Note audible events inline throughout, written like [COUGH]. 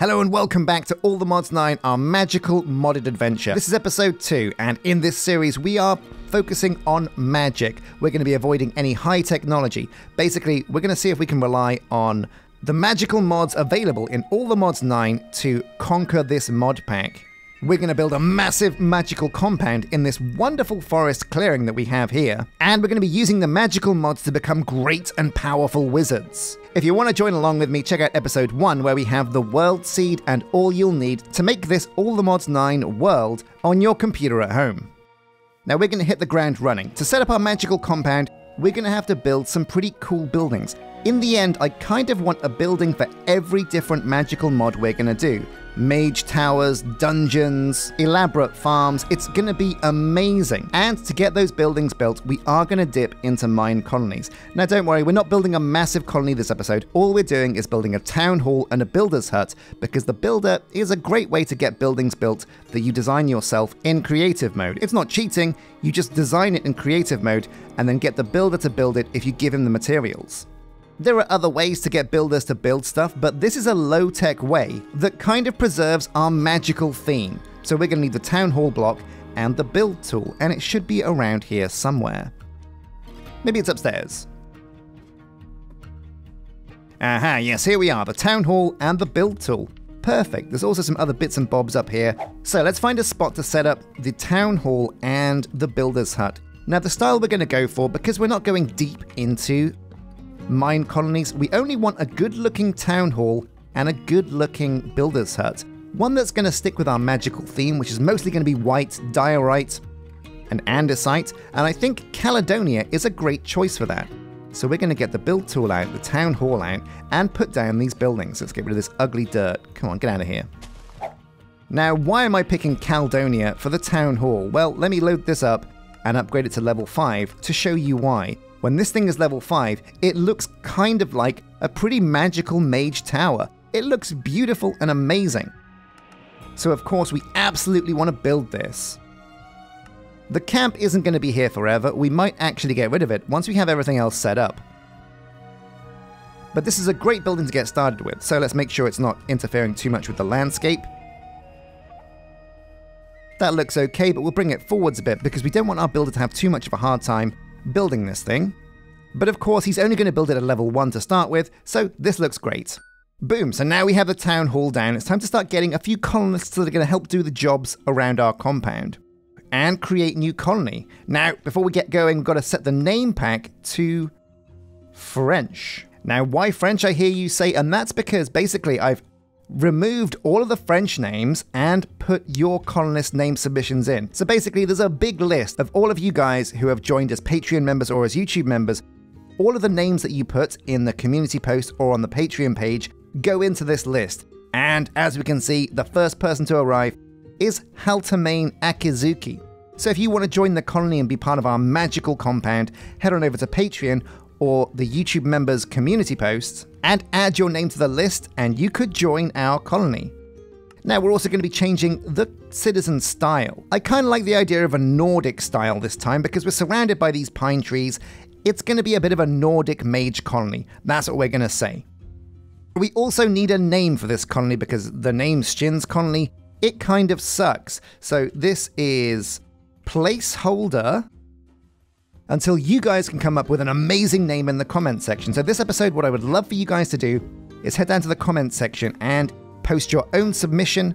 Hello and welcome back to All the Mods 9, our magical modded adventure. This is episode 2, and in this series we are focusing on magic. We're going to be avoiding any high technology. Basically, we're going to see if we can rely on the magical mods available in All the Mods 9 to conquer this mod pack. We're going to build a massive magical compound in this wonderful forest clearing that we have here, and we're going to be using the magical mods to become great and powerful wizards. If you want to join along with me, check out episode 1 where we have the world seed and all you'll need to make this All the Mods 9 world on your computer at home. Now we're going to hit the ground running. To set up our magical compound, we're going to have to build some pretty cool buildings. In the end, I kind of want a building for every different magical mod we're going to do mage towers, dungeons, elaborate farms. It's going to be amazing. And to get those buildings built, we are going to dip into MineColonies. Now, don't worry, we're not building a massive colony this episode. All we're doing is building a town hall and a builder's hut because the builder is a great way to get buildings built that you design yourself in creative mode. It's not cheating, you just design it in creative mode and then get the builder to build it if you give him the materials. There are other ways to get builders to build stuff, but this is a low tech way that kind of preserves our magical theme. So we're going to need the town hall block and the build tool, and it should be around here somewhere. Maybe it's upstairs. Aha, yes, here we are, the town hall and the build tool. Perfect. There's also some other bits and bobs up here. So let's find a spot to set up the town hall and the builder's hut. Now the style we're to go for, because we're not going deep into MineColonies, we only want a good looking town hall and a good looking builder's hut. One that's going to stick with our magical theme, which is mostly going to be white, diorite, and andesite, and I think Caledonia is a great choice for that. So we're going to get the build tool out, the town hall out, and put down these buildings. Let's get rid of this ugly dirt. Come on, get out of here. Now, why am I picking Caledonia for the town hall? Well, let me load this up and upgrade it to level 5 to show you why. When this thing is level 5, it looks kind of like a pretty magical mage tower. It looks beautiful and amazing. So of course we absolutely want to build this. The camp isn't going to be here forever, we might actually get rid of it once we have everything else set up. But this is a great building to get started with, so let's make sure it's not interfering too much with the landscape. That looks okay, but we'll bring it forwards a bit because we don't want our builder to have too much of a hard time building this thing. But of course, he's only going to build it at level 1 to start with, so this looks great. Boom, so now we have the town hall down. It's time to start getting a few colonists that are going to help do the jobs around our compound and create new colony. Now, before we get going, we've got to set the name pack to French. Now, why French, I hear you say, and that's because basically I've removed all of the French names and put your colonist name submissions in. So basically, there's a big list of all of you guys who have joined as Patreon members or as YouTube members. All of the names that you put in the community post or on the Patreon page go into this list. And as we can see, the first person to arrive is Haltamain Akizuki. So if you want to join the colony and be part of our magical compound, head on over to Patreon or the YouTube members community posts and add your name to the list, and you could join our colony. Now, we're also going to be changing the citizen style. I kind of like the idea of a Nordic style this time because we're surrounded by these pine trees. It's going to be a bit of a Nordic mage colony. That's what we're going to say. We also need a name for this colony because the name Sjin's Colony, it kind of sucks. So this is placeholder until you guys can come up with an amazing name in the comments section. So, this episode, what I would love for you guys to do is head down to the comments section and post your own submission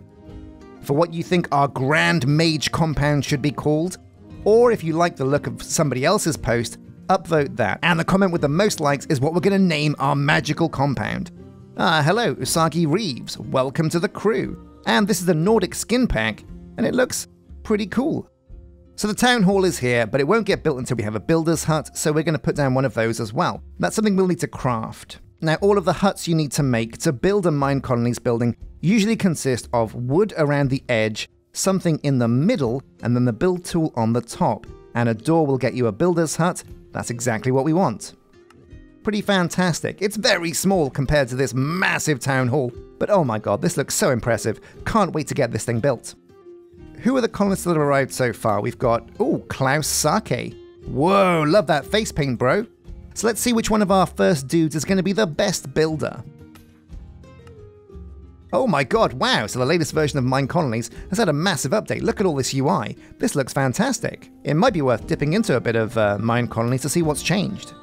for what you think our Grand Mage compound should be called. Or if you like the look of somebody else's post, upvote that. And the comment with the most likes is what we're going to name our magical compound. Ah, hello, Usagi Reeves. Welcome to the crew. And this is the Nordic skin pack, and it looks pretty cool. So the town hall is here, but it won't get built until we have a builder's hut, so we're going to put down one of those as well. That's something we'll need to craft. Now, all of the huts you need to make to build a MineColonies building usually consist of wood around the edge, something in the middle, and then the build tool on the top. And a door will get you a builder's hut. That's exactly what we want. Pretty fantastic. It's very small compared to this massive town hall, but oh my god, this looks so impressive. Can't wait to get this thing built. Who are the colonists that have arrived so far? We've got, oh, Klaus Sake. Whoa, love that face paint, bro. So let's see which one of our first dudes is going to be the best builder. Oh my god, wow, so the latest version of MineColonies has had a massive update. Look at all this UI. This looks fantastic. It might be worth dipping into a bit of uh, MineColonies to see what's changed.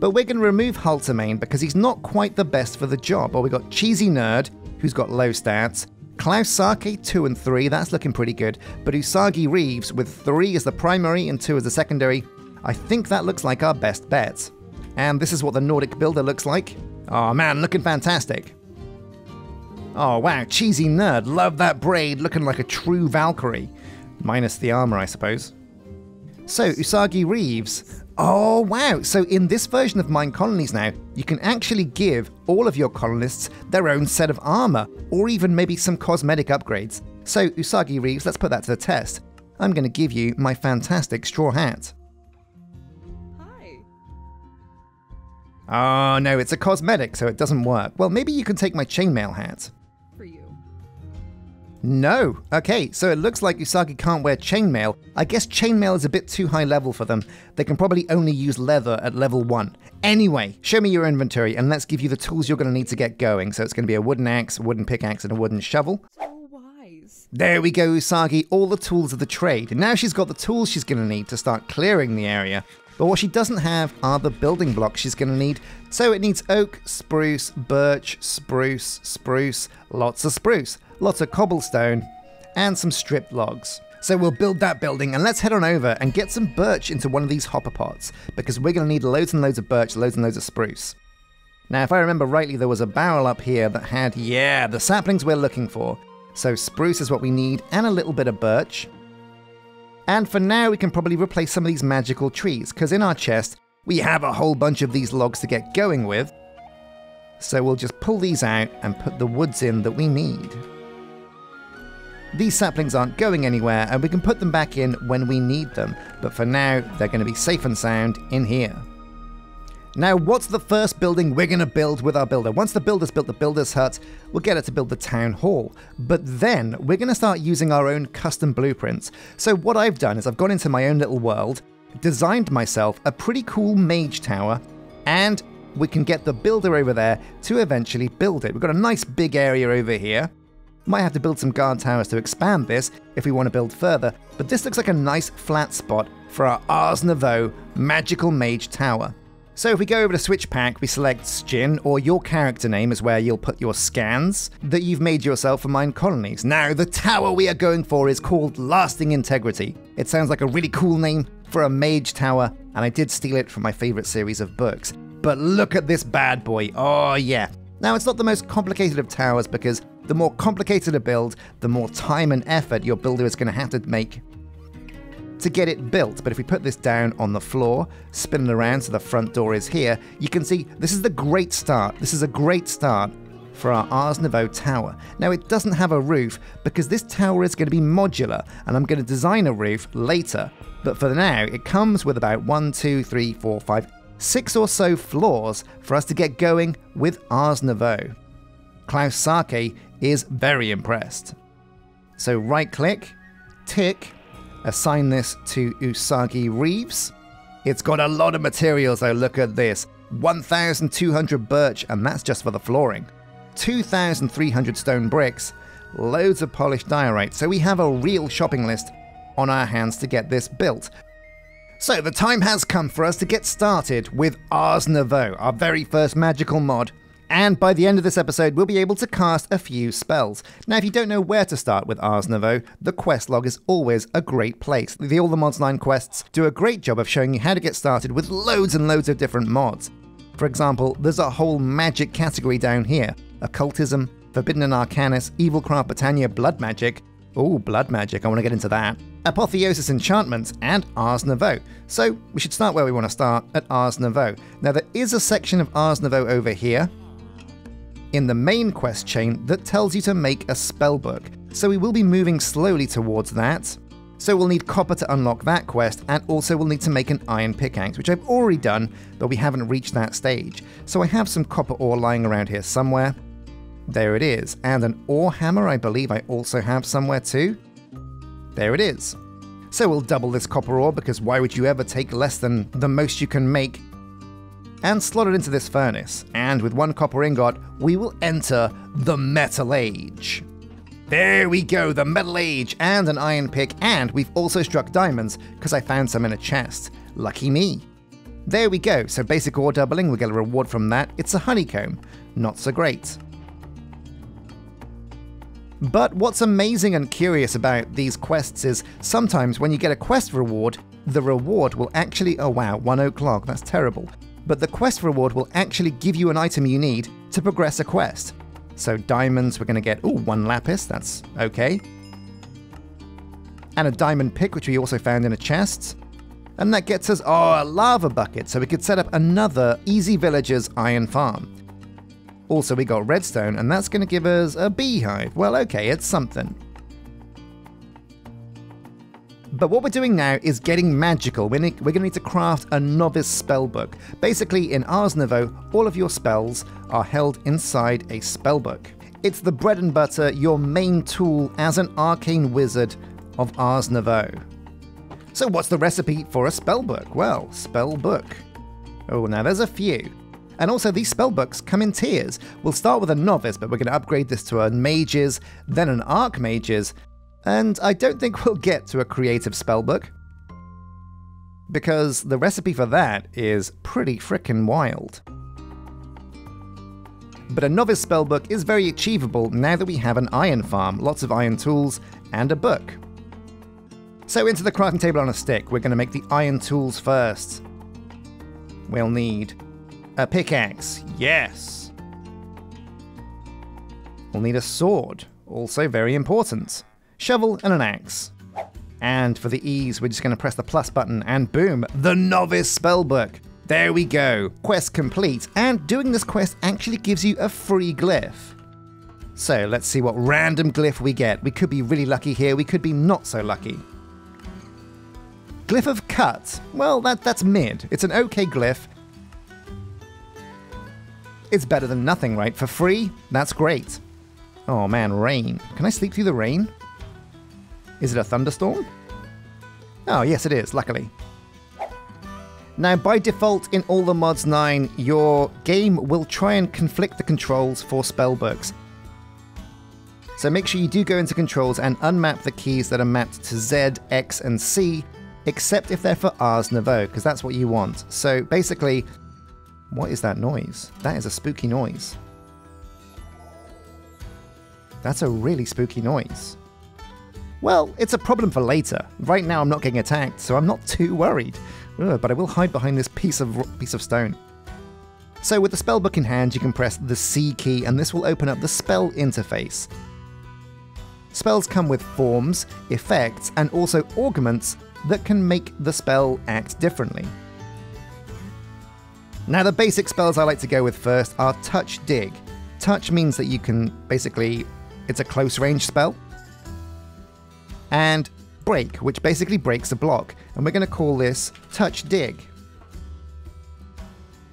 But we're going to remove Hultermain because he's not quite the best for the job. Well, we got Cheesy Nerd, who's got low stats, Klaus Sake 2 and 3, that's looking pretty good, but Usagi Reeves with 3 as the primary and 2 as the secondary, I think that looks like our best bet. And this is what the Nordic builder looks like. Oh man, looking fantastic. Oh wow, cheesy nerd. Love that braid, looking like a true Valkyrie. Minus the armor, I suppose. So, Usagi Reeves. Oh wow, so in this version of MineColonies now, you can actually give all of your colonists their own set of armor, or even maybe some cosmetic upgrades. So, Usagi Reeves, let's put that to the test. I'm going to give you my fantastic straw hat. Hi. Oh no, it's a cosmetic, so it doesn't work. Well, maybe you can take my chainmail hat. No. Okay, so it looks like Usagi can't wear chainmail. I guess chainmail is a bit too high level for them. They can probably only use leather at level 1. Anyway, show me your inventory and let's give you the tools you're going to need to get going. So it's going to be a wooden axe, a wooden pickaxe, and a wooden shovel. So wise. There we go, Usagi, all the tools of the trade. And now she's got the tools she's going to need to start clearing the area. But what she doesn't have are the building blocks she's going to need. So it needs oak, spruce, birch, spruce, spruce, lots of spruce, lots of cobblestone, and some stripped logs. So we'll build that building and let's head on over and get some birch into one of these hopper pots because we're going to need loads and loads of birch, loads and loads of spruce. Now, if I remember rightly, there was a barrel up here that had, yeah, the saplings we're looking for. So spruce is what we need and a little bit of birch. And for now, we can probably replace some of these magical trees, because in our chest, we have a whole bunch of these logs to get going with. So we'll just pull these out and put the woods in that we need. These saplings aren't going anywhere, and we can put them back in when we need them, but for now, they're going to be safe and sound in here. Now, what's the first building we're going to build with our builder? Once the builder's built the builder's hut, we'll get it to build the town hall. But then we're going to start using our own custom blueprints. So, what I've done is I've gone into my own little world, designed myself a pretty cool mage tower, and we can get the builder over there to eventually build it. We've got a nice big area over here. Might have to build some guard towers to expand this if we want to build further, but this looks like a nice flat spot for our Ars Nouveau magical mage tower. So if we go over to Switch Pack, we select Skin, or your character name is where you'll put your scans that you've made yourself for MineColonies. Now, the tower we are going for is called Lasting Integrity. It sounds like a really cool name for a mage tower, and I did steal it from my favorite series of books. But look at this bad boy. Oh, yeah. Now, it's not the most complicated of towers because the more complicated a build, the more time and effort your builder is going to have to make to get it built. But if we put this down on the floor, spin it around so the front door is here, you can see this is the great start. This is a great start for our Ars Nouveau tower. Now it doesn't have a roof because this tower is going to be modular and I'm going to design a roof later. But for now, it comes with about one, two, three, four, five, six or so floors for us to get going with Ars Nouveau. Klaus Sake is very impressed. So right click, tick, assign this to Usagi Reeves. It's got a lot of materials though, look at this. 1,200 birch, and that's just for the flooring. 2,300 stone bricks, loads of polished diorite, so we have a real shopping list on our hands to get this built. So the time has come for us to get started with Ars Nouveau, our very first magical mod. And by the end of this episode, we'll be able to cast a few spells. Now, if you don't know where to start with Ars Nouveau, the quest log is always a great place. The All the Mods 9 quests do a great job of showing you how to get started with loads and loads of different mods. For example, there's a whole magic category down here occultism, forbidden and arcanus, EvilCraft Britannia, blood magic. Oh, blood magic, I want to get into that. Apotheosis enchantments, and Ars Nouveau. So, we should start where we want to start at Ars Nouveau. Now, there is a section of Ars Nouveau over here, in the main quest chain that tells you to make a spell book, so we will be moving slowly towards that. So we'll need copper to unlock that quest, and also we'll need to make an iron pickaxe, which I've already done, but we haven't reached that stage. So I have some copper ore lying around here somewhere. There it is, and an ore hammer I believe I also have somewhere too. There it is. So we'll double this copper ore because why would you ever take less than the most you can make and slot it into this furnace. And with one copper ingot, we will enter the Metal Age. There we go, the Metal Age, and an iron pick, and we've also struck diamonds because I found some in a chest. Lucky me. There we go, so basic ore doubling, we get a reward from that. It's a honeycomb. Not so great. But what's amazing and curious about these quests is sometimes when you get a quest reward, the reward will actually. Oh wow, one o'clock, that's terrible. But the quest reward will actually give you an item you need to progress a quest. So diamonds, we're going to get, ooh, one lapis, that's okay. And a diamond pick, which we also found in a chest. And that gets us, oh, a lava bucket, so we could set up another Easy Villagers iron farm. Also, we got redstone, and that's going to give us a beehive. Well, okay, it's something. But what we're doing now is getting magical. We're, going to need to craft a novice spellbook. Basically, in Ars all of your spells are held inside a spellbook. It's the bread and butter, your main tool as an arcane wizard of Ars. So, what's the recipe for a spellbook? Well, spellbook. Oh, now there's a few. And also, these spellbooks come in tiers. We'll start with a novice, but we're going to upgrade this to a mage's, then an archmage's, and I don't think we'll get to a creative spellbook. Because the recipe for that is pretty frickin' wild. But a novice spellbook is very achievable now that we have an iron farm, lots of iron tools, and a book. So into the crafting table on a stick, we're going to make the iron tools first. We'll need a pickaxe, yes. We'll need a sword, also very important shovel, and an axe. And for the ease, we're just going to press the plus button and boom, the Novice Spellbook. There we go, quest complete. And doing this quest actually gives you a free glyph. So let's see what random glyph we get. We could be really lucky here, we could be not so lucky. Glyph of Cut. Well, that, that's mid. It's an okay glyph. It's better than nothing, right? For free? That's great. Oh man, rain. Can I sleep through the rain? Is it a thunderstorm? Oh, yes, it is, luckily. Now, by default, in all the mods 9, your game will try and conflict the controls for spellbooks. So make sure you do go into controls and unmap the keys that are mapped to Z, X, and C, except if they're for Ars Nouveau, because that's what you want. So basically, what is that noise? That is a spooky noise. That's a really spooky noise. Well, it's a problem for later. Right now I'm not getting attacked, so I'm not too worried. Ugh, but I will hide behind this piece of piece of stone. So with the spellbook in hand, you can press the C key and this will open up the spell interface. Spells come with forms, effects, and also augments that can make the spell act differently. Now the basic spells I like to go with first are Touch Dig. Touch means that you can basically, it's a close range spell, and break, which basically breaks a block. And we're going to call this touch dig.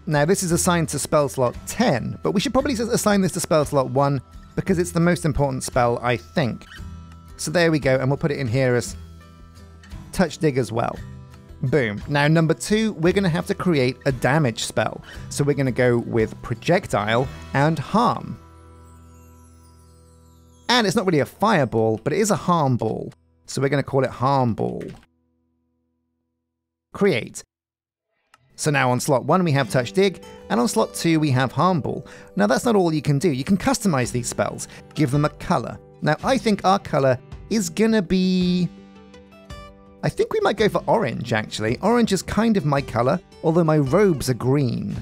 Now, this is assigned to spell slot 10, but we should probably assign this to spell slot 1 because it's the most important spell, I think. So there we go, and we'll put it in here as touch dig as well. Boom. Now, number two, we're going to have to create a damage spell. So we're going to go with projectile and harm. And it's not really a fireball, but it is a harm ball. So we're going to call it harm ball. Create. So now on slot 1 we have Touch Dig, and on slot 2 we have Harm Ball. Now that's not all you can do, you can customize these spells, give them a colour. Now I think our colour is gonna be... I think we might go for orange actually. Orange is kind of my colour, although my robes are green.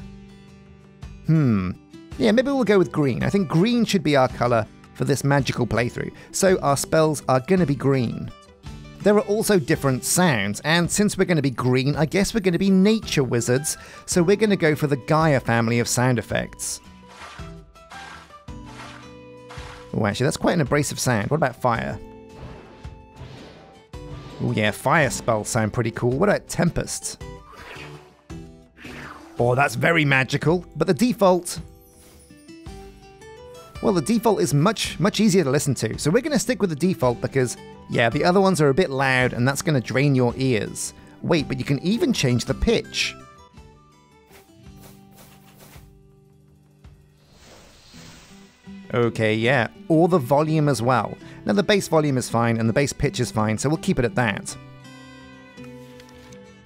Hmm. Yeah, maybe we'll go with green. I think green should be our colour, for this magical playthrough, so our spells are going to be green. There are also different sounds, and since we're going to be green, I guess we're going to be nature wizards, so we're going to go for the Gaia family of sound effects. Oh, actually, that's quite an abrasive sound. What about fire? Oh, yeah, fire spells sound pretty cool. What about Tempest? Oh, that's very magical, but the default well, the default is much, much easier to listen to, so we're going to stick with the default because, yeah, the other ones are a bit loud and that's going to drain your ears. Wait, but you can even change the pitch. Okay, yeah, or the volume as well. Now the base volume is fine and the base pitch is fine, so we'll keep it at that.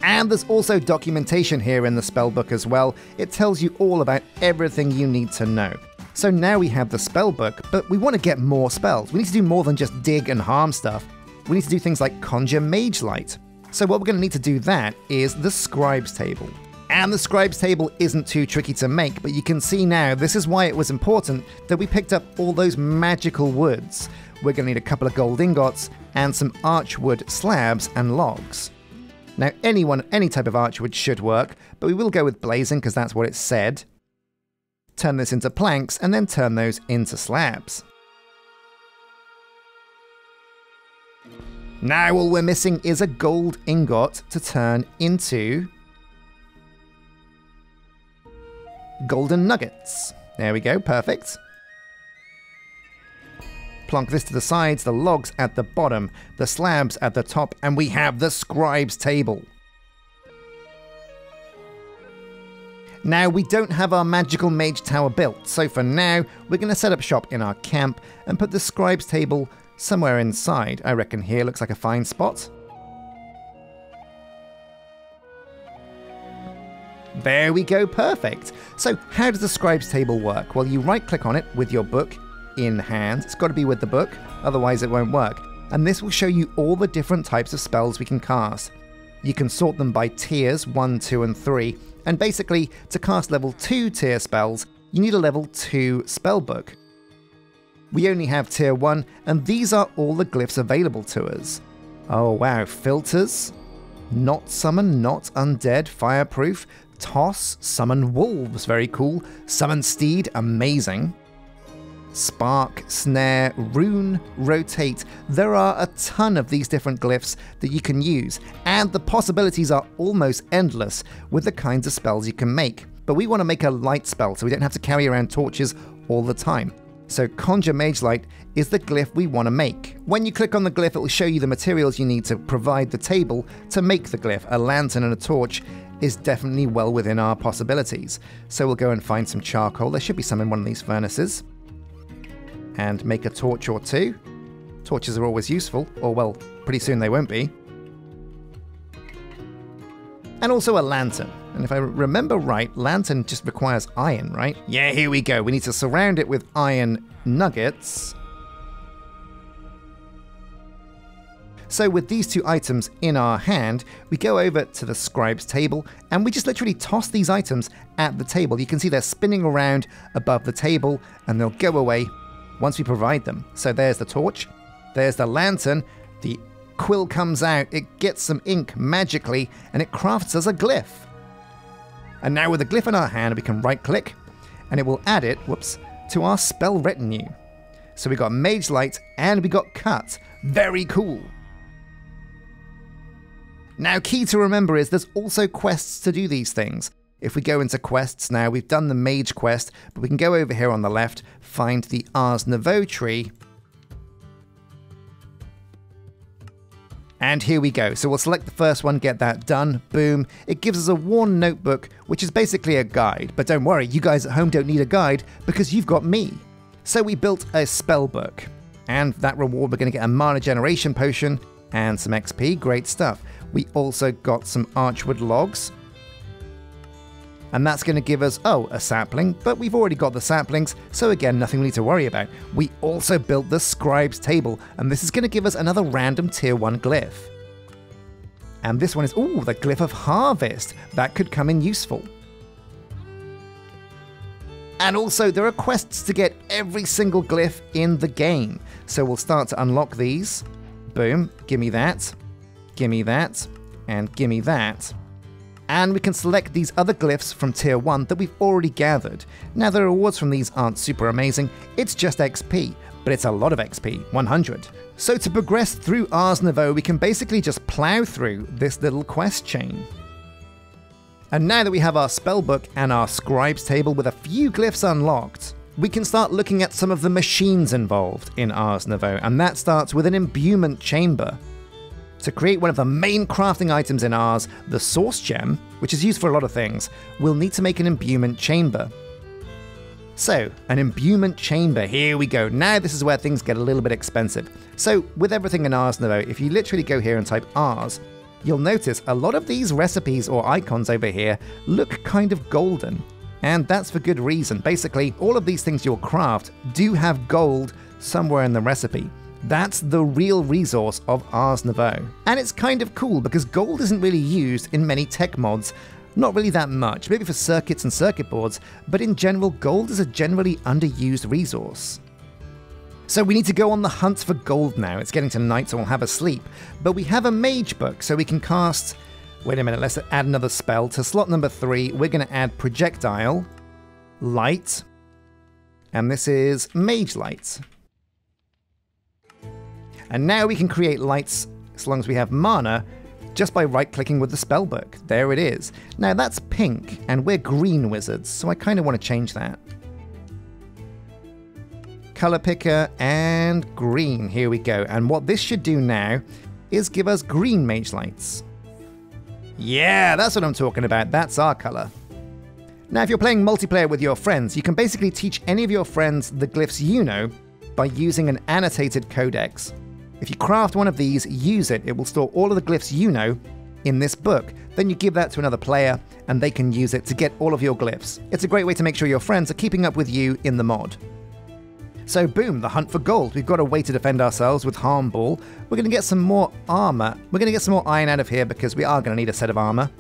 And there's also documentation here in the spellbook as well. It tells you all about everything you need to know. So now we have the spellbook, but we want to get more spells. We need to do more than just dig and harm stuff. We need to do things like conjure mage light. So what we're going to need to do that is the scribes table. And the scribes table isn't too tricky to make, but you can see now this is why it was important that we picked up all those magical woods. We're going to need a couple of gold ingots and some archwood slabs and logs. Now, anyone, any type of archwood should work, but we will go with blazing because that's what it said. Turn this into planks and then turn those into slabs. Now all we're missing is a gold ingot to turn into golden nuggets. There we go, perfect. Plonk this to the sides, the logs at the bottom, the slabs at the top, and we have the scribe's table. Now, we don't have our magical mage tower built, so for now, we're going to set up shop in our camp and put the scribe's table somewhere inside. I reckon here looks like a fine spot. There we go, perfect. So, how does the scribe's table work? Well, you right click on it with your book in hand. It's got to be with the book, otherwise, it won't work. And this will show you all the different types of spells we can cast. You can sort them by tiers 1, 2, and 3. And basically, to cast level 2 tier spells, you need a level 2 spellbook. We only have tier 1, and these are all the glyphs available to us. Oh wow, filters, not summon, not undead, fireproof, toss, summon wolves, very cool, summon steed, amazing. Spark, snare, rune, rotate. There are a ton of these different glyphs that you can use, and the possibilities are almost endless with the kinds of spells you can make. But we want to make a light spell so we don't have to carry around torches all the time. So Conjure Mage Light is the glyph we want to make. When you click on the glyph, it will show you the materials you need to provide the table to make the glyph. A lantern and a torch is definitely well within our possibilities. So we'll go and find some charcoal. There should be some in one of these furnaces and make a torch or two. Torches are always useful, or well, pretty soon they won't be. And also a lantern. And if I remember right, lantern just requires iron, right? Yeah, here we go. We need to surround it with iron nuggets. So with these two items in our hand, we go over to the scribe's table and we just literally toss these items at the table. You can see they're spinning around above the table and they'll go away once we provide them. So there's the torch, there's the lantern, the quill comes out, it gets some ink magically, and it crafts us a glyph. And now with the glyph in our hand, we can right click, and it will add it, whoops, to our spell retinue. So we got Mage Light and we got Cut. Very cool. Now, key to remember is there's also quests to do these things. If we go into quests now, we've done the mage quest, but we can go over here on the left, find the Ars Nouveau tree. And here we go. So we'll select the first one, get that done, boom. It gives us a worn notebook, which is basically a guide. But don't worry, you guys at home don't need a guide because you've got me. So we built a spell book. And that reward, we're going to get a mana generation potion and some XP. Great stuff. We also got some archwood logs, and that's going to give us, oh, a sapling, but we've already got the saplings, so again, nothing we need to worry about. We also built the scribe's table, and this is going to give us another random tier 1 glyph. And this one is, ooh, the glyph of harvest. That could come in useful. And also, there are quests to get every single glyph in the game. So we'll start to unlock these. Boom, gimme that, gimme that, and gimme that and we can select these other glyphs from tier 1 that we've already gathered. Now the rewards from these aren't super amazing, it's just XP, but it's a lot of XP, 100. So to progress through Ars Nouveau, we can basically just plow through this little quest chain. And now that we have our spellbook and our scribes table with a few glyphs unlocked, we can start looking at some of the machines involved in Ars Nouveau, and that starts with an imbuement chamber. To create one of the main crafting items in Ars, the Source Gem, which is used for a lot of things, we'll need to make an imbuement chamber. So, an imbuement chamber, here we go. Now this is where things get a little bit expensive. So, with everything in Ars Nouveau, if you literally go here and type Ars, you'll notice a lot of these recipes or icons over here look kind of golden. And that's for good reason. Basically, all of these things you'll craft do have gold somewhere in the recipe. That's the real resource of Ars Nouveau. And it's kind of cool because gold isn't really used in many tech mods. Not really that much, maybe for circuits and circuit boards, but in general, gold is a generally underused resource. So we need to go on the hunt for gold now. It's getting to night, so we'll have a sleep. But we have a mage book, so we can cast. Wait a minute, let's add another spell. To slot number three, we're going to add projectile, light, and this is mage light. And now we can create lights as long as we have mana just by right clicking with the spellbook. There it is. Now that's pink, and we're green wizards, so I kind of want to change that. Color picker and green. Here we go. And what this should do now is give us green mage lights. Yeah, that's what I'm talking about. That's our color. Now, if you're playing multiplayer with your friends, you can basically teach any of your friends the glyphs you know by using an annotated codex. If you craft one of these, use it, it will store all of the glyphs you know in this book. Then you give that to another player, and they can use it to get all of your glyphs. It's a great way to make sure your friends are keeping up with you in the mod. So, boom, the hunt for gold. We've got a way to defend ourselves with Harm Ball. We're going to get some more armor. We're going to get some more iron out of here because we are going to need a set of armor.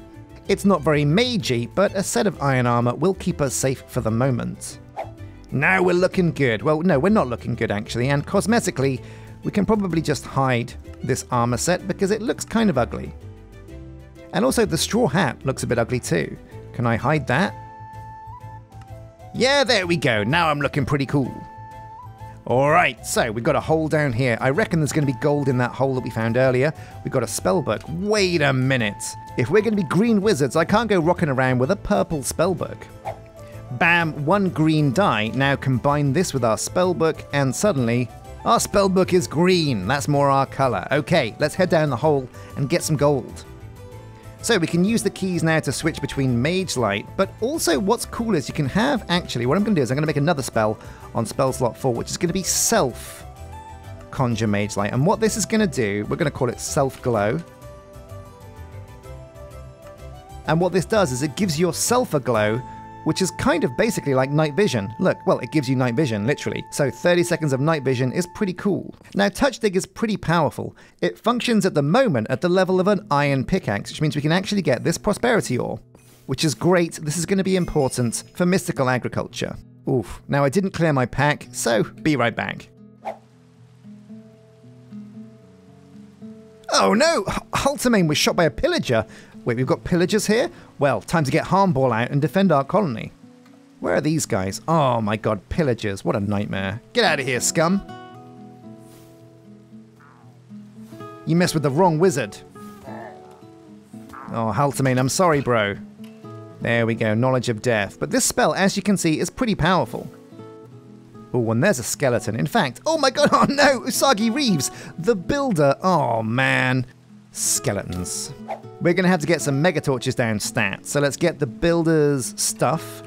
It's not very magey, but a set of iron armor will keep us safe for the moment. Now we're looking good. Well, no, we're not looking good actually, and cosmetically, we can probably just hide this armor set because it looks kind of ugly. And also the straw hat looks a bit ugly too. Can I hide that? Yeah, there we go. Now I'm looking pretty cool. Alright, so we've got a hole down here. I reckon there's going to be gold in that hole that we found earlier. We've got a spellbook. Wait a minute. If we're going to be green wizards, I can't go rocking around with a purple spellbook. Bam, one green dye. Now combine this with our spellbook, and suddenly our spellbook is green. That's more our colour. Okay, let's head down the hole and get some gold. So we can use the keys now to switch between Mage Light, but also what's cool is you can have, actually, what I'm going to do is I'm going to make another spell on spell slot 4, which is going to be Self Conjure Mage Light. And what this is going to do, we're going to call it Self Glow. And what this does is it gives yourself a glow which is kind of basically like night vision. Look, well, it gives you night vision, literally. So 30 seconds of night vision is pretty cool. Now, Touch Dig is pretty powerful. It functions at the moment at the level of an iron pickaxe, which means we can actually get this prosperity ore, which is great. This is going to be important for mystical agriculture. Oof. Now, I didn't clear my pack, so be right back. Oh no! Hultamain was shot by a pillager. Wait, we've got pillagers here? Well, time to get Harmball out and defend our colony. Where are these guys? Oh my god, pillagers. What a nightmare. Get out of here, scum. You messed with the wrong wizard. Oh, Haltamine, I'm sorry, bro. There we go, Knowledge of Death. But this spell, as you can see, is pretty powerful. Oh, and there's a skeleton. In fact, oh my god, [LAUGHS] oh no, Usagi Reeves, the builder. Oh man. Skeletons. We're going to have to get some mega torches down stat. So let's get the builder's stuff.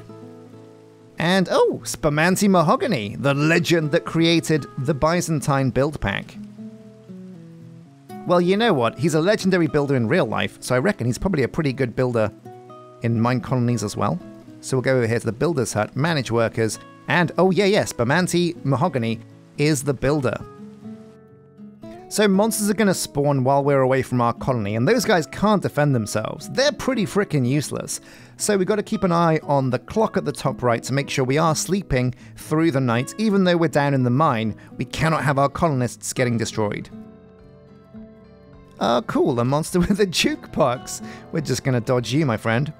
And oh, Spamanti Mahogany, the legend that created the Byzantine build pack. Well, you know what? He's a legendary builder in real life, so I reckon he's probably a pretty good builder in MineColonies as well. So we'll go over here to the builder's hut, manage workers, and oh yeah, yes, Spamanti Mahogany is the builder. So monsters are going to spawn while we're away from our colony, and those guys can't defend themselves. They're pretty freaking useless. So we've got to keep an eye on the clock at the top right to make sure we are sleeping through the night. Even though we're down in the mine, we cannot have our colonists getting destroyed. Oh, cool, a monster [LAUGHS] with a jukebox. We're just going to dodge you, my friend.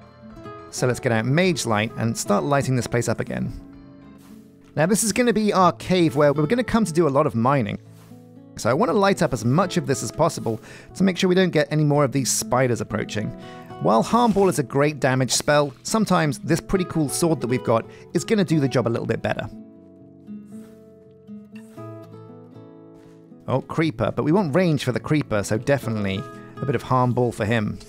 So let's get out Mage Light and start lighting this place up again. Now this is going to be our cave where we're going to come to do a lot of mining. So I want to light up as much of this as possible to make sure we don't get any more of these spiders approaching. While Harmball is a great damage spell, sometimes this pretty cool sword that we've got is going to do the job a little bit better. Oh, Creeper, but we want range for the Creeper, so definitely a bit of Harmball for him.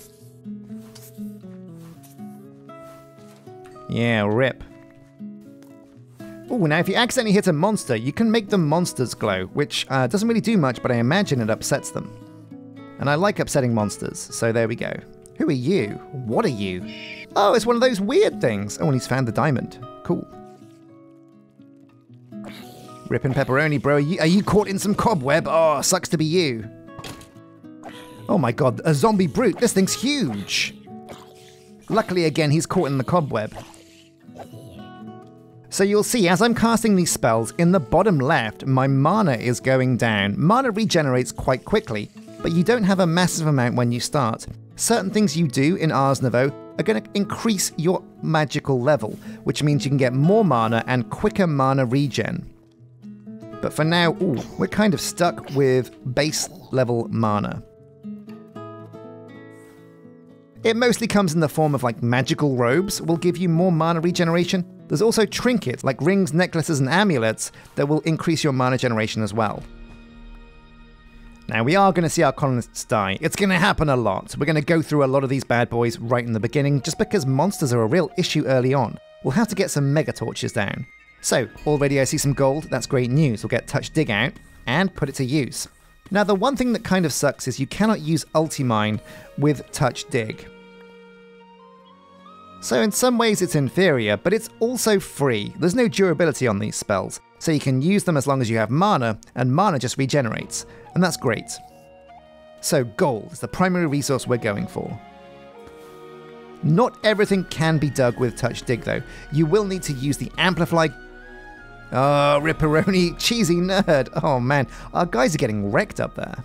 Yeah, rip. Ooh, now if you accidentally hit a monster, you can make the monsters glow, which uh, doesn't really do much, but I imagine it upsets them. And I like upsetting monsters, so there we go. Who are you? What are you? Oh, it's one of those weird things. Oh, and he's found the diamond. Cool. Rippin' pepperoni, bro. Are you, are you caught in some cobweb? Oh, sucks to be you. Oh my god, a zombie brute. This thing's huge. Luckily, again, he's caught in the cobweb. So you'll see, as I'm casting these spells, in the bottom left, my mana is going down. Mana regenerates quite quickly, but you don't have a massive amount when you start. Certain things you do in Ars Nouveau are going to increase your magical level, which means you can get more mana and quicker mana regen. But for now, ooh, we're kind of stuck with base level mana. It mostly comes in the form of like magical robes, will give you more mana regeneration. There's also trinkets like rings, necklaces, and amulets that will increase your mana generation as well. Now, we are going to see our colonists die. It's going to happen a lot. We're going to go through a lot of these bad boys right in the beginning, just because monsters are a real issue early on. We'll have to get some mega torches down. So, already I see some gold. That's great news. We'll get Touch Dig out and put it to use. Now, the one thing that kind of sucks is you cannot use Ultimine with Touch Dig. So in some ways it's inferior, but it's also free. There's no durability on these spells, so you can use them as long as you have mana, and mana just regenerates, and that's great. So gold is the primary resource we're going for. Not everything can be dug with Touch Dig though. You will need to use the Amplify Oh, Ripperoni, [LAUGHS] cheesy nerd. Oh man, our guys are getting wrecked up there.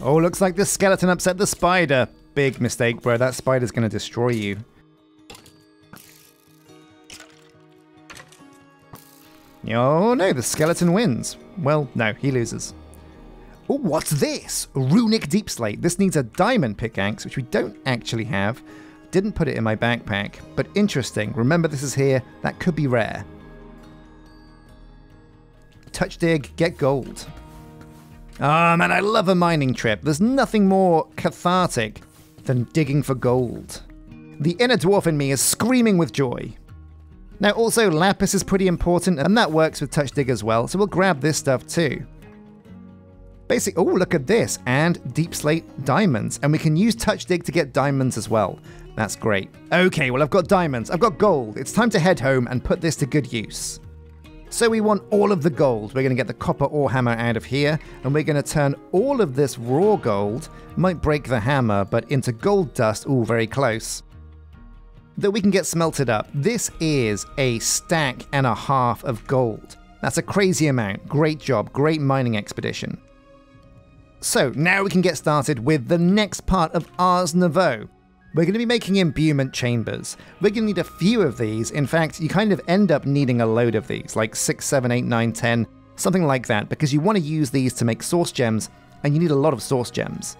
Oh, looks like the skeleton upset the spider. Big mistake, bro. That spider's gonna destroy you. Oh no, the skeleton wins. Well, no, he loses. Oh, what's this? Runic Deep Slate. This needs a diamond pickaxe, which we don't actually have. Didn't put it in my backpack, but interesting. Remember this is here. That could be rare. Touch dig, get gold. Ah, oh, man, I love a mining trip. There's nothing more cathartic than digging for gold. The inner dwarf in me is screaming with joy. Now, also, lapis is pretty important, and that works with touch dig as well, so we'll grab this stuff too. Basic, oh, look at this, and deep slate diamonds, and we can use touch dig to get diamonds as well. That's great. Okay, well, I've got diamonds, I've got gold. It's time to head home and put this to good use. So we want all of the gold. We're going to get the copper ore hammer out of here, and we're going to turn all of this raw gold, might break the hammer, but into gold dust, all very close, that we can get smelted up. This is a stack and a half of gold. That's a crazy amount. Great job, great mining expedition. So now we can get started with the next part of Ars Nouveau. We're going to be making imbuement chambers. We're going to need a few of these. In fact, you kind of end up needing a load of these, like 6, 7, 8, 9, 10, something like that, because you want to use these to make source gems, and you need a lot of source gems.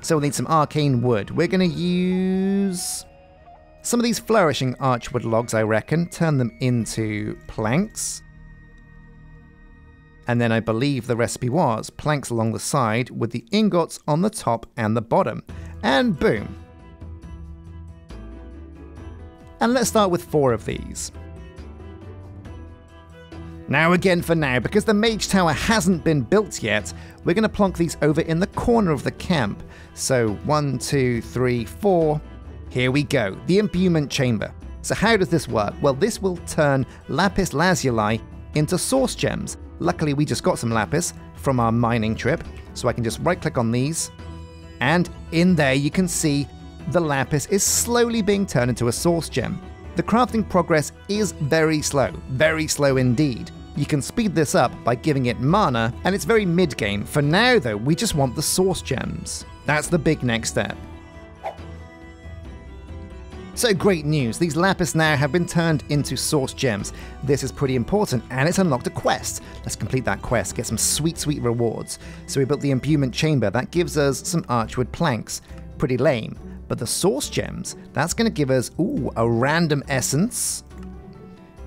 So we'll need some arcane wood. We're going to use some of these flourishing archwood logs, I reckon, turn them into planks. And then I believe the recipe was planks along the side with the ingots on the top and the bottom and boom. And let's start with four of these. Now again for now, because the Mage Tower hasn't been built yet, we're going to plonk these over in the corner of the camp. So one, two, three, four. Here we go, the imbuement chamber. So how does this work? Well, this will turn lapis lazuli into source gems. Luckily, we just got some lapis from our mining trip, so I can just right click on these, and in there you can see the lapis is slowly being turned into a source gem. The crafting progress is very slow, very slow indeed. You can speed this up by giving it mana, and it's very mid-game. For now though, we just want the source gems. That's the big next step. So great news, these lapis now have been turned into source gems. This is pretty important, and it's unlocked a quest. Let's complete that quest, get some sweet, sweet rewards. So we built the imbuement chamber, that gives us some archwood planks. Pretty lame. But the source gems, that's going to give us, ooh, a random essence.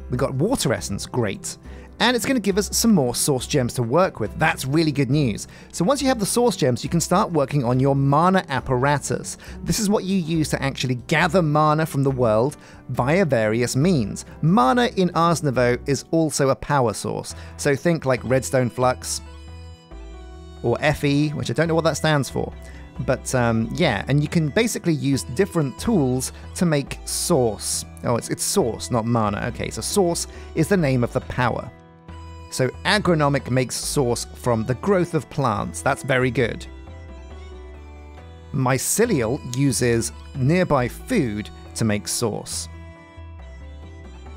We got water essence, great. And it's going to give us some more source gems to work with. That's really good news. So once you have the source gems, you can start working on your mana apparatus. This is what you use to actually gather mana from the world via various means. Mana in Ars Nouveau is also a power source, so think like Redstone Flux or FE, which I don't know what that stands for. But um, yeah, and you can basically use different tools to make source. Oh, it's, it's source, not mana. Okay, so source is the name of the power. So agronomic makes source from the growth of plants. That's very good. Mycelial uses nearby food to make source.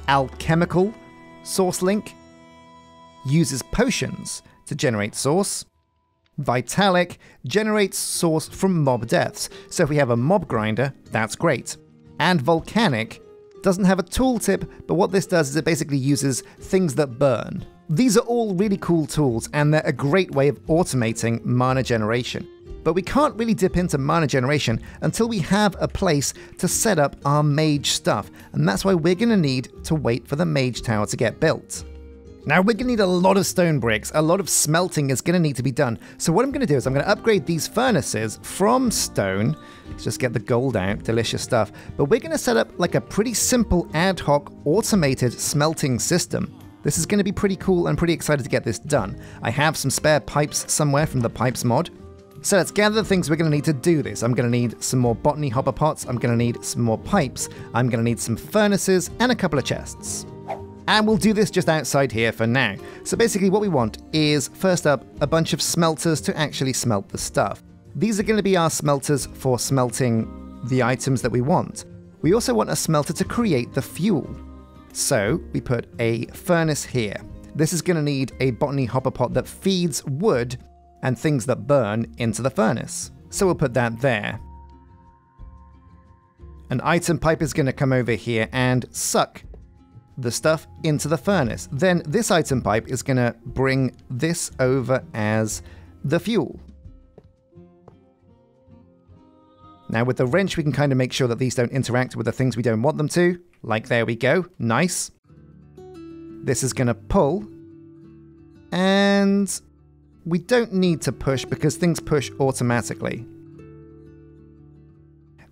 Alchemical, source link, uses potions to generate source. Vitalic generates source from mob deaths, so if we have a mob grinder, that's great. And Volcanic doesn't have a tooltip, but what this does is it basically uses things that burn. These are all really cool tools, and they're a great way of automating mana generation. But we can't really dip into mana generation until we have a place to set up our mage stuff, and that's why we're going to need to wait for the mage tower to get built. Now we're going to need a lot of stone bricks, a lot of smelting is going to need to be done. So what I'm going to do is I'm going to upgrade these furnaces from stone. Let's just get the gold out, delicious stuff. But we're going to set up like a pretty simple ad hoc automated smelting system. This is going to be pretty cool and pretty excited to get this done. I have some spare pipes somewhere from the pipes mod. So let's gather the things we're going to need to do this. I'm going to need some more botany hopper pots, I'm going to need some more pipes, I'm going to need some furnaces, and a couple of chests. And we'll do this just outside here for now. So basically what we want is, first up, a bunch of smelters to actually smelt the stuff. These are going to be our smelters for smelting the items that we want. We also want a smelter to create the fuel. So we put a furnace here. This is going to need a botany hopper pot that feeds wood and things that burn into the furnace. So we'll put that there. An item pipe is going to come over here and suck the stuff into the furnace. Then this item pipe is going to bring this over as the fuel. Now with the wrench we can kind of make sure that these don't interact with the things we don't want them to. Like there we go, nice. This is going to pull. And we don't need to push because things push automatically.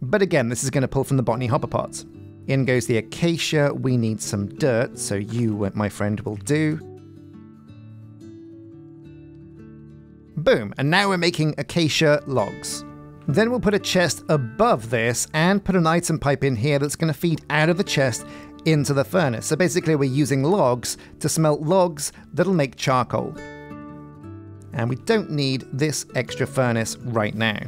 But again, this is going to pull from the botany hopper pots. In goes the acacia. We need some dirt, so you, my friend, will do. Boom, and now we're making acacia logs. Then we'll put a chest above this and put an item pipe in here that's going to feed out of the chest into the furnace. So basically we're using logs to smelt logs that'll make charcoal. And we don't need this extra furnace right now.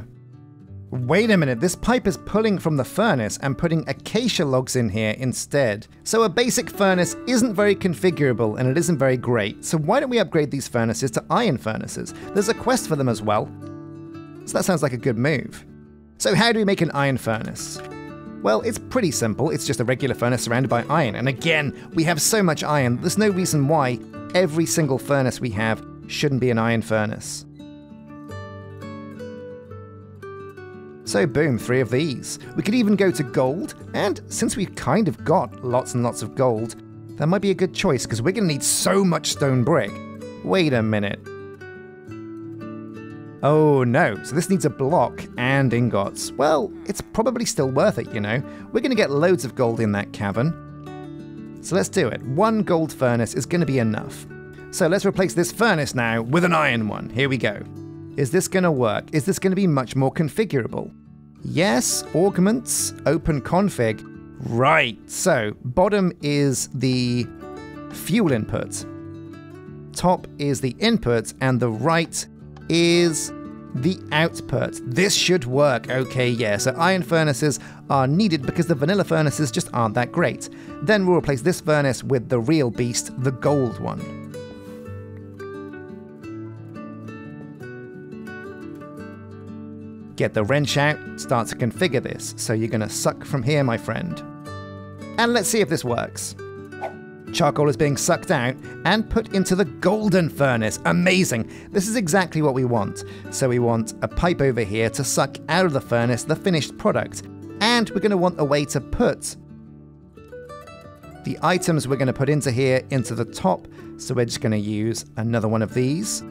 Wait a minute, this pipe is pulling from the furnace and putting acacia logs in here instead. So a basic furnace isn't very configurable and it isn't very great, so why don't we upgrade these furnaces to iron furnaces? There's a quest for them as well. So that sounds like a good move. So how do we make an iron furnace? Well, it's pretty simple. It's just a regular furnace surrounded by iron. And again, we have so much iron, there's no reason why every single furnace we have shouldn't be an iron furnace. So boom, three of these. We could even go to gold, and since we've kind of got lots and lots of gold, that might be a good choice because we're going to need so much stone brick. Wait a minute. Oh no, so this needs a block and ingots. Well, it's probably still worth it, you know. We're going to get loads of gold in that cavern. So let's do it. One gold furnace is going to be enough. So let's replace this furnace now with an iron one. Here we go. Is this going to work? Is this going to be much more configurable? Yes, augments, open config. Right, so bottom is the fuel input, top is the input, and the right is the output. This should work. Okay, yeah, so iron furnaces are needed because the vanilla furnaces just aren't that great. Then we'll replace this furnace with the real beast, the gold one. Get the wrench out, start to configure this. So you're to suck from here, my friend. And let's see if this works. Charcoal is being sucked out and put into the golden furnace. Amazing! This is exactly what we want. So we want a pipe over here to suck out of the furnace the finished product. And we're going to want a way to put the items we're going to put into here into the top So we're just going to use another one of these.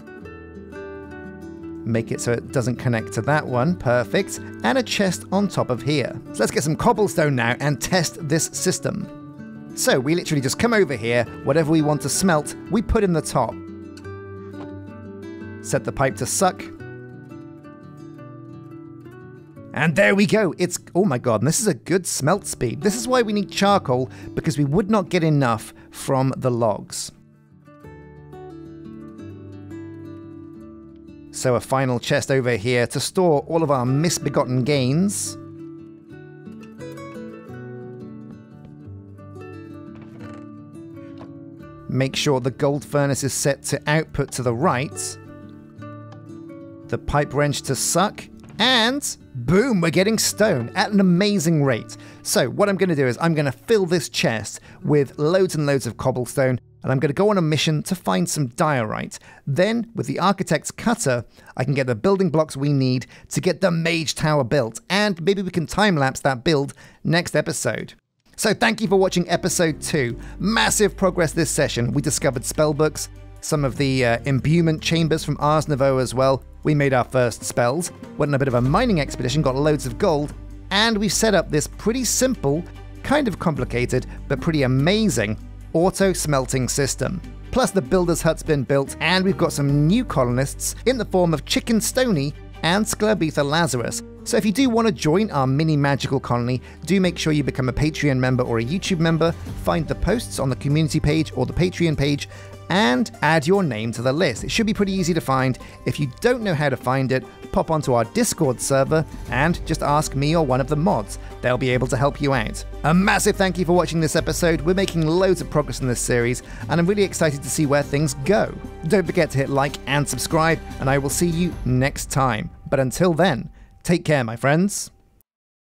Make it so it doesn't connect to that one. Perfect. And a chest on top of here. So let's get some cobblestone now and test this system. So we literally just come over here, whatever we want to smelt, we put in the top. Set the pipe to suck. And there we go. It's, oh my god, this is a good smelt speed. This is why we need charcoal, because we would not get enough from the logs. So a final chest over here to store all of our misbegotten gains. Make sure the gold furnace is set to output to the right. The pipe wrench to suck. And boom, we're getting stone at an amazing rate. So what I'm going to do is I'm going to fill this chest with loads and loads of cobblestone and I'm going to go on a mission to find some diorite. Then, with the architect's cutter, I can get the building blocks we need to get the mage tower built, and maybe we can time lapse that build next episode. So, thank you for watching episode 2. Massive progress this session. We discovered spellbooks, some of the uh, imbuement chambers from Ars Nouveau as well. We made our first spells, went on a bit of a mining expedition, got loads of gold, and we set up this pretty simple, kind of complicated, but pretty amazing auto smelting system. Plus, the builder's hut's been built, and we've got some new colonists in the form of Chicken Stony and Sclerbetha Lazarus. So, if you do want to join our mini magical colony, do make sure you become a Patreon member or a YouTube member. Find the posts on the community page or the Patreon page and add your name to the list. It should be pretty easy to find. If you don't know how to find it, pop onto our Discord server and just ask me or one of the mods. They'll be able to help you out. A massive thank you for watching this episode. We're making loads of progress in this series, and I'm really excited to see where things go. Don't forget to hit like and subscribe, and I will see you next time. But until then, take care, my friends.